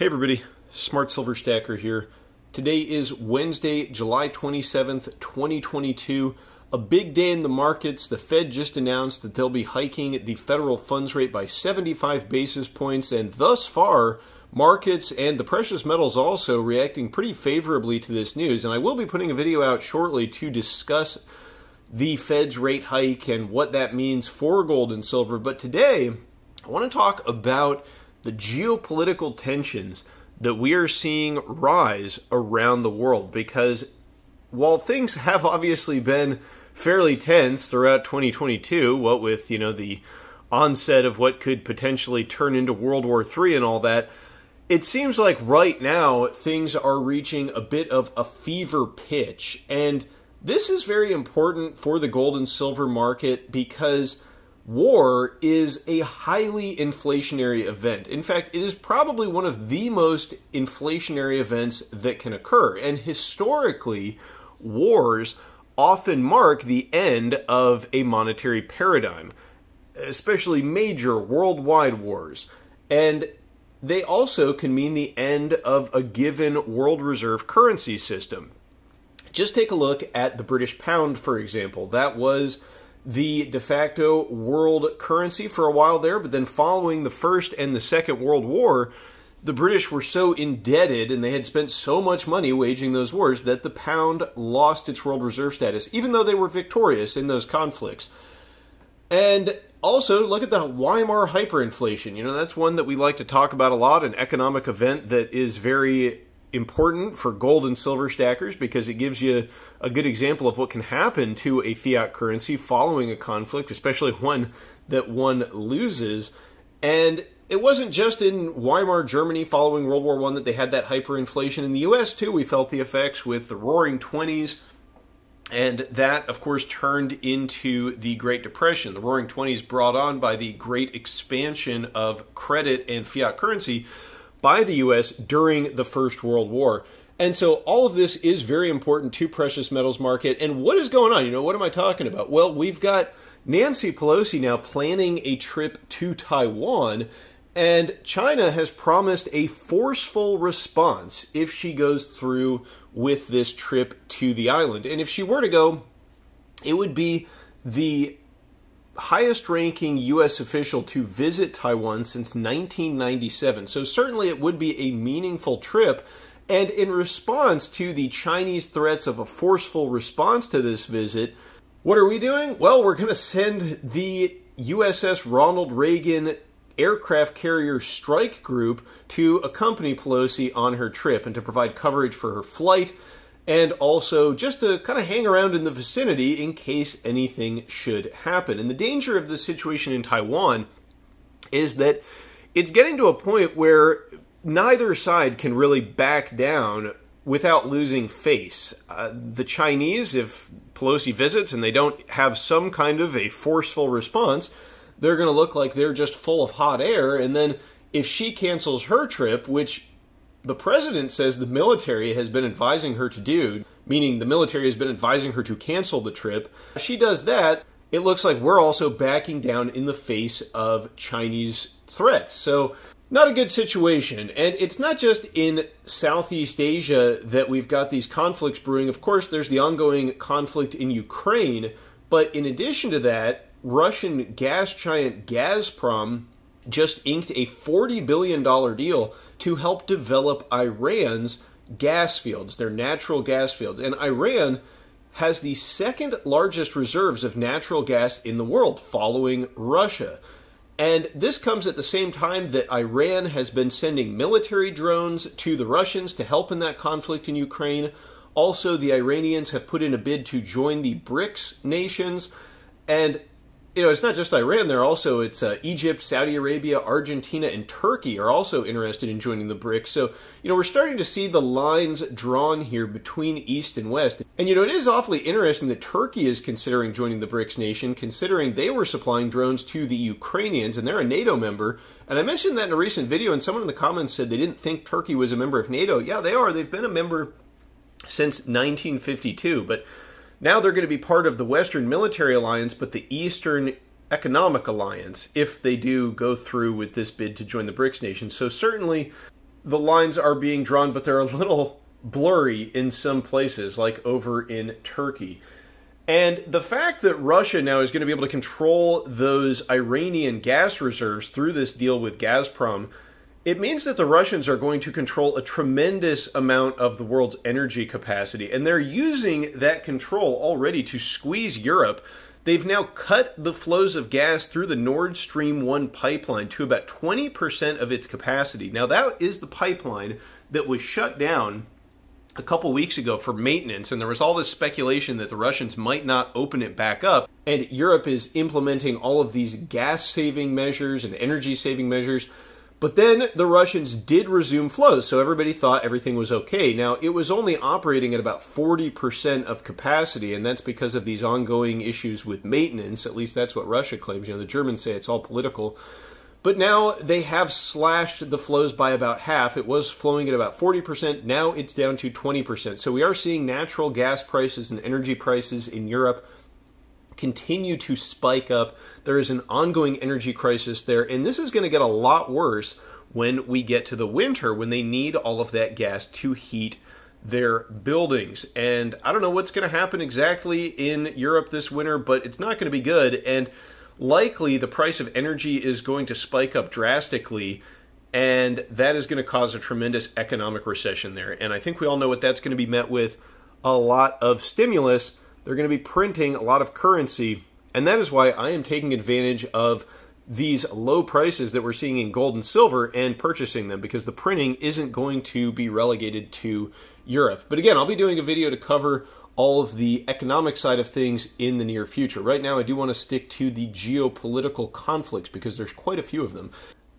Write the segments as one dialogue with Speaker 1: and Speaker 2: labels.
Speaker 1: Hey everybody, Smart Silver Stacker here. Today is Wednesday, July 27th, 2022. A big day in the markets. The Fed just announced that they'll be hiking the federal funds rate by 75 basis points, and thus far, markets and the precious metals also reacting pretty favorably to this news. And I will be putting a video out shortly to discuss the Fed's rate hike and what that means for gold and silver. But today, I want to talk about the geopolitical tensions that we are seeing rise around the world. Because while things have obviously been fairly tense throughout 2022 what with you know the onset of what could potentially turn into World War III and all that it seems like right now things are reaching a bit of a fever pitch. And this is very important for the gold and silver market because war is a highly inflationary event. In fact, it is probably one of the most inflationary events that can occur. And historically, wars often mark the end of a monetary paradigm, especially major worldwide wars. And they also can mean the end of a given world reserve currency system. Just take a look at the British pound, for example. That was the de facto world currency for a while there, but then following the First and the Second World War, the British were so indebted and they had spent so much money waging those wars that the pound lost its world reserve status, even though they were victorious in those conflicts. And also, look at the Weimar hyperinflation. You know, that's one that we like to talk about a lot, an economic event that is very important for gold and silver stackers because it gives you a good example of what can happen to a fiat currency following a conflict, especially one that one loses. And it wasn't just in Weimar Germany following World War I that they had that hyperinflation. In the US, too, we felt the effects with the Roaring Twenties. And that, of course, turned into the Great Depression. The Roaring Twenties brought on by the great expansion of credit and fiat currency by the US during the First World War. And so all of this is very important to precious metals market. And what is going on? You know, what am I talking about? Well, we've got Nancy Pelosi now planning a trip to Taiwan, and China has promised a forceful response if she goes through with this trip to the island. And if she were to go, it would be the highest ranking U.S. official to visit Taiwan since 1997. So, certainly, it would be a meaningful trip. And in response to the Chinese threats of a forceful response to this visit, what are we doing? Well, we're going to send the USS Ronald Reagan aircraft carrier strike group to accompany Pelosi on her trip and to provide coverage for her flight and also just to kind of hang around in the vicinity in case anything should happen. And the danger of the situation in Taiwan is that it's getting to a point where neither side can really back down without losing face. Uh, the Chinese, if Pelosi visits and they don't have some kind of a forceful response, they're going to look like they're just full of hot air. And then if she cancels her trip, which the president says the military has been advising her to do, meaning the military has been advising her to cancel the trip. If she does that, it looks like we're also backing down in the face of Chinese threats. So, not a good situation. And it's not just in Southeast Asia that we've got these conflicts brewing. Of course, there's the ongoing conflict in Ukraine. But in addition to that, Russian gas giant Gazprom just inked a $40 billion deal to help develop Iran's gas fields, their natural gas fields. And Iran has the second largest reserves of natural gas in the world, following Russia. And this comes at the same time that Iran has been sending military drones to the Russians to help in that conflict in Ukraine. Also, the Iranians have put in a bid to join the BRICS nations. And you know, it's not just Iran. There also it's uh, Egypt, Saudi Arabia, Argentina, and Turkey are also interested in joining the BRICS. So you know, we're starting to see the lines drawn here between East and West. And you know, it is awfully interesting that Turkey is considering joining the BRICS nation, considering they were supplying drones to the Ukrainians, and they're a NATO member. And I mentioned that in a recent video, and someone in the comments said they didn't think Turkey was a member of NATO. Yeah, they are. They've been a member since 1952, but now they're going to be part of the Western Military Alliance, but the Eastern Economic Alliance if they do go through with this bid to join the BRICS nations. So certainly the lines are being drawn, but they're a little blurry in some places, like over in Turkey. And the fact that Russia now is going to be able to control those Iranian gas reserves through this deal with Gazprom, it means that the Russians are going to control a tremendous amount of the world's energy capacity. And they're using that control already to squeeze Europe. They've now cut the flows of gas through the Nord Stream 1 pipeline to about 20% of its capacity. Now, that is the pipeline that was shut down a couple weeks ago for maintenance, and there was all this speculation that the Russians might not open it back up. And Europe is implementing all of these gas saving measures and energy saving measures. But then the Russians did resume flows, so everybody thought everything was okay. Now, it was only operating at about 40% of capacity, and that's because of these ongoing issues with maintenance. At least that's what Russia claims. You know, the Germans say it's all political. But now they have slashed the flows by about half. It was flowing at about 40%. Now it's down to 20%. So we are seeing natural gas prices and energy prices in Europe continue to spike up. There is an ongoing energy crisis there. And this is going to get a lot worse when we get to the winter, when they need all of that gas to heat their buildings. And I don't know what's going to happen exactly in Europe this winter, but it's not going to be good. And likely the price of energy is going to spike up drastically and that is going to cause a tremendous economic recession there. And I think we all know what that's going to be met with a lot of stimulus. They're going to be printing a lot of currency, and that is why I am taking advantage of these low prices that we're seeing in gold and silver and purchasing them because the printing isn't going to be relegated to Europe. But again, I'll be doing a video to cover all of the economic side of things in the near future. Right now, I do want to stick to the geopolitical conflicts because there's quite a few of them.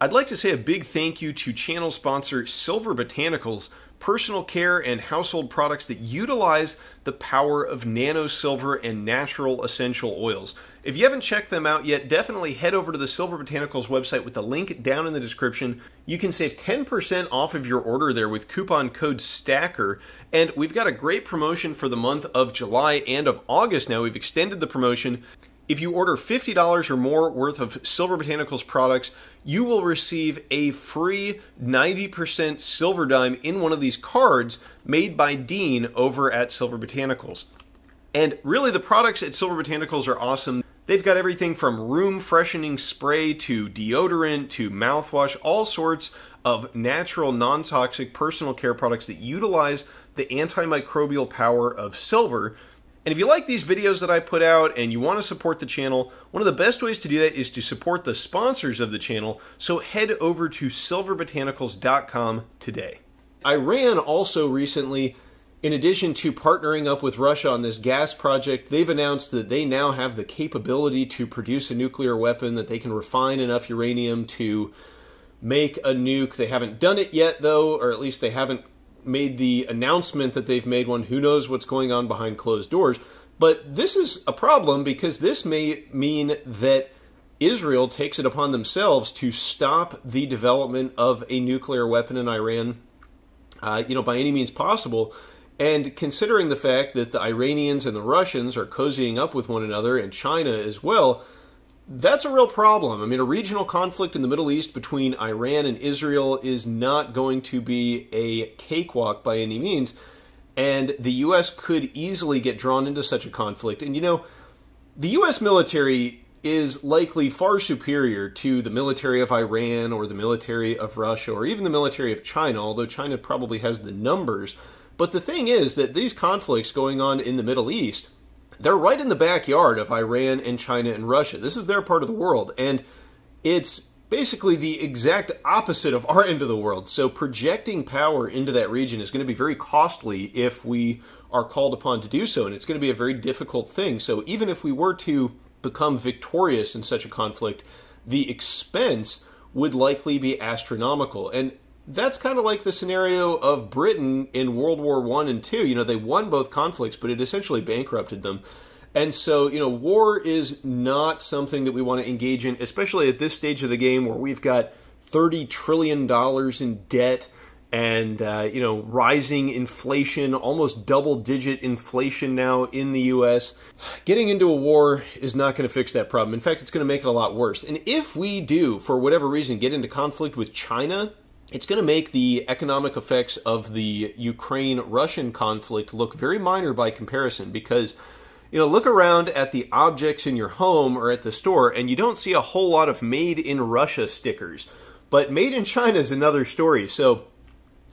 Speaker 1: I'd like to say a big thank you to channel sponsor Silver Botanicals, personal care and household products that utilize the power of nano silver and natural essential oils. If you haven't checked them out yet, definitely head over to the Silver Botanicals website with the link down in the description. You can save 10% off of your order there with coupon code STACKER. And we've got a great promotion for the month of July and of August now. We've extended the promotion. If you order $50 or more worth of Silver Botanicals products, you will receive a free 90% silver dime in one of these cards made by Dean over at Silver Botanicals. And really, the products at Silver Botanicals are awesome. They've got everything from room freshening spray to deodorant to mouthwash, all sorts of natural, non toxic personal care products that utilize the antimicrobial power of silver. And if you like these videos that I put out and you want to support the channel, one of the best ways to do that is to support the sponsors of the channel. So head over to silverbotanicals.com today. Iran also recently in addition to partnering up with Russia on this gas project, they've announced that they now have the capability to produce a nuclear weapon, that they can refine enough uranium to make a nuke. They haven't done it yet, though, or at least they haven't made the announcement that they've made one. Who knows what's going on behind closed doors? But this is a problem because this may mean that Israel takes it upon themselves to stop the development of a nuclear weapon in Iran, uh, you know, by any means possible and considering the fact that the Iranians and the Russians are cozying up with one another, and China as well, that's a real problem. I mean, a regional conflict in the Middle East between Iran and Israel is not going to be a cakewalk by any means, and the U.S. could easily get drawn into such a conflict. And you know, the U.S. military is likely far superior to the military of Iran or the military of Russia or even the military of China, although China probably has the numbers but the thing is that these conflicts going on in the Middle East, they're right in the backyard of Iran and China and Russia. This is their part of the world. And it's basically the exact opposite of our end of the world. So projecting power into that region is going to be very costly if we are called upon to do so. And it's going to be a very difficult thing. So even if we were to become victorious in such a conflict, the expense would likely be astronomical. And that's kind of like the scenario of Britain in World War One and Two. You know, they won both conflicts, but it essentially bankrupted them. And so, you know, war is not something that we want to engage in, especially at this stage of the game where we've got $30 trillion in debt and, uh, you know, rising inflation, almost double digit inflation now in the U.S. Getting into a war is not going to fix that problem. In fact, it's going to make it a lot worse. And if we do, for whatever reason, get into conflict with China, it's going to make the economic effects of the Ukraine Russian conflict look very minor by comparison because you know, look around at the objects in your home or at the store, and you don't see a whole lot of made in Russia stickers. But made in China is another story. So,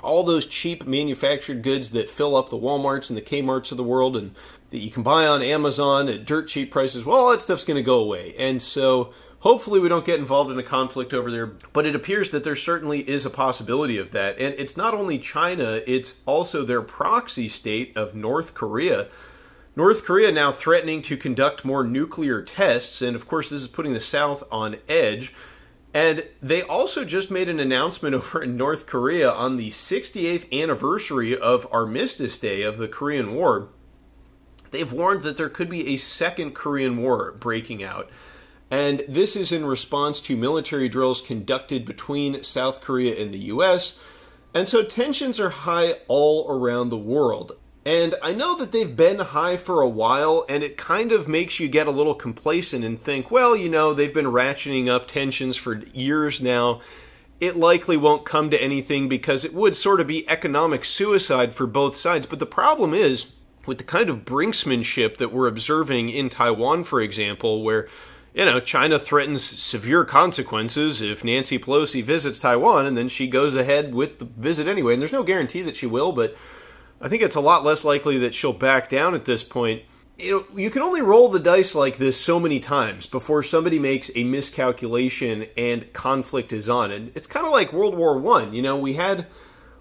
Speaker 1: all those cheap manufactured goods that fill up the Walmarts and the Kmarts of the world and that you can buy on Amazon at dirt cheap prices, well, all that stuff's going to go away. And so, hopefully, we don't get involved in a conflict over there. But it appears that there certainly is a possibility of that. And it's not only China, it's also their proxy state of North Korea North Korea now threatening to conduct more nuclear tests, and of course, this is putting the South on edge. And they also just made an announcement over in North Korea on the 68th anniversary of Armistice Day of the Korean War. They've warned that there could be a second Korean War breaking out. And this is in response to military drills conducted between South Korea and the US. And so tensions are high all around the world. And I know that they've been high for a while, and it kind of makes you get a little complacent and think, well, you know, they've been ratcheting up tensions for years now. It likely won't come to anything because it would sort of be economic suicide for both sides. But the problem is, with the kind of brinksmanship that we're observing in Taiwan, for example, where you know, China threatens severe consequences if Nancy Pelosi visits Taiwan, and then she goes ahead with the visit anyway. And there's no guarantee that she will, but I think it's a lot less likely that she'll back down at this point. You know, you can only roll the dice like this so many times before somebody makes a miscalculation and conflict is on. And it's kind of like World War One. You know, we had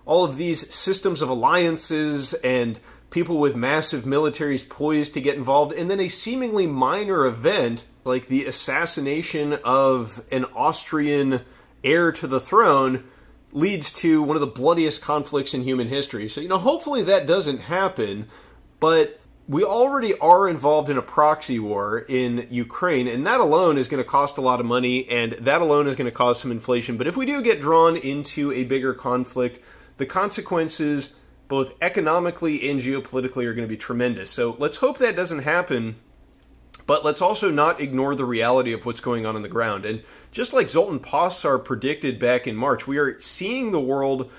Speaker 1: all of these systems of alliances and people with massive militaries poised to get involved, and then a seemingly minor event like the assassination of an Austrian heir to the throne leads to one of the bloodiest conflicts in human history. So, you know, hopefully that doesn't happen, but we already are involved in a proxy war in Ukraine, and that alone is going to cost a lot of money, and that alone is going to cause some inflation. But if we do get drawn into a bigger conflict, the consequences, both economically and geopolitically, are going to be tremendous. So let's hope that doesn't happen but let's also not ignore the reality of what's going on on the ground. And just like Zoltan Pozsar predicted back in March, we are seeing the world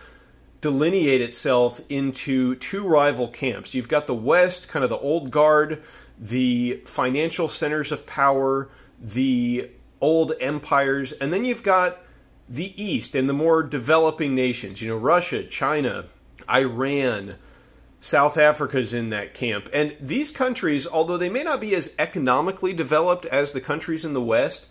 Speaker 1: delineate itself into two rival camps. You've got the West, kind of the old guard, the financial centers of power, the old empires, and then you've got the East and the more developing nations, you know, Russia, China, Iran, South Africa's in that camp. And these countries, although they may not be as economically developed as the countries in the West,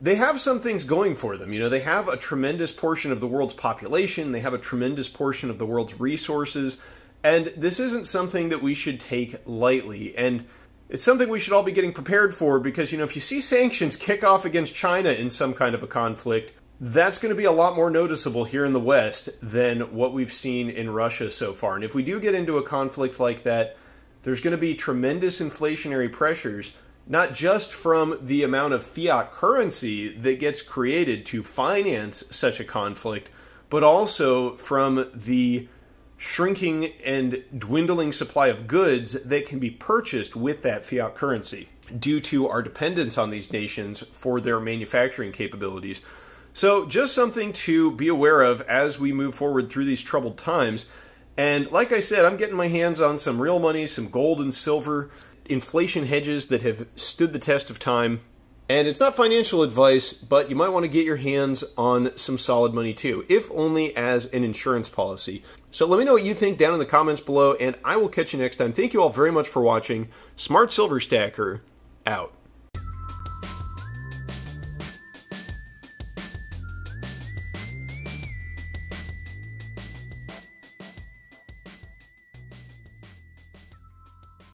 Speaker 1: they have some things going for them. You know, they have a tremendous portion of the world's population, they have a tremendous portion of the world's resources, and this isn't something that we should take lightly. And it's something we should all be getting prepared for because, you know, if you see sanctions kick off against China in some kind of a conflict, that's going to be a lot more noticeable here in the West than what we've seen in Russia so far. And if we do get into a conflict like that, there's going to be tremendous inflationary pressures, not just from the amount of fiat currency that gets created to finance such a conflict, but also from the shrinking and dwindling supply of goods that can be purchased with that fiat currency due to our dependence on these nations for their manufacturing capabilities. So, just something to be aware of as we move forward through these troubled times. And like I said, I'm getting my hands on some real money, some gold and silver, inflation hedges that have stood the test of time. And it's not financial advice, but you might want to get your hands on some solid money too, if only as an insurance policy. So let me know what you think down in the comments below, and I will catch you next time. Thank you all very much for watching. Smart Silver Stacker, out.